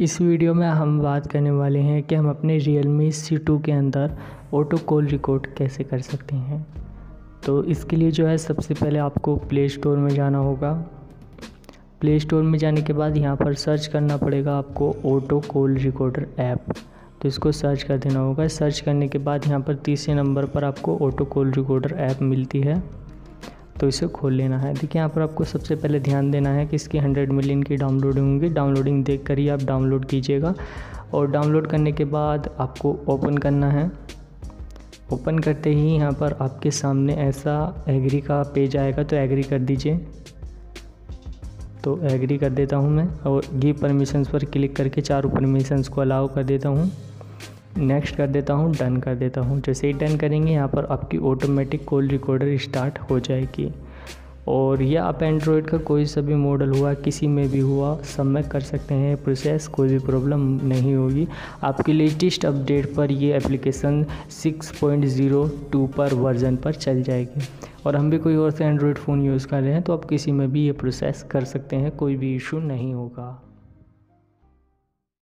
इस वीडियो में हम बात करने वाले हैं कि हम अपने रियल मी सी टू के अंदर ऑटो कॉल रिकॉर्ड कैसे कर सकते हैं। तो इसके लिए जो है, सबसे पहले आपको प्ले स्टोर में जाना होगा। प्ले स्टोर में जाने के बाद यहाँ पर सर्च करना पड़ेगा आपको ऑटो कॉल रिकॉर्डर ऐप तो इसको सर्च कर देना होगा। सर्च करने के बाद यहाँ पर तीसरे नंबर पर आपको ऑटो कॉल रिकॉर्डर ऐप मिलती है। तो इसे खोल लेना है। देखिए, यहाँ पर आपको सबसे पहले ध्यान देना है कि इसकी हंड्रेड मिलियन की डाउनलोडिंग होंगी। डाउनलोडिंग देख कर ही आप डाउनलोड कीजिएगा और डाउनलोड करने के बाद आपको ओपन करना है। ओपन करते ही यहाँ पर आपके सामने ऐसा एग्री का पेज आएगा तो एग्री कर दीजिए। तो एग्री कर देता हूँ मैं और गिव परमिशंस पर क्लिक करके चारों परमिशंस को अलाउ कर देता हूँ। नेक्स्ट कर देता हूँ डन कर देता हूँ। जैसे ही डन करेंगे, यहाँ पर आपकी ऑटोमेटिक कॉल रिकॉर्डर स्टार्ट हो जाएगी। और यह आप एंड्रॉयड का कोई सा भी मॉडल हुआ, किसी में भी हुआ, सब में कर सकते हैं प्रोसेस कोई भी प्रॉब्लम नहीं होगी। आपकी लेटेस्ट अपडेट पर ये एप्लीकेशन 6.02 पर वर्जन पर चल जाएगी। और हम भी कोई और से एंड्रॉयड फ़ोन यूज़ कर रहे हैं तो आप किसी में भी ये प्रोसेस कर सकते हैं, कोई भी इशू नहीं होगा।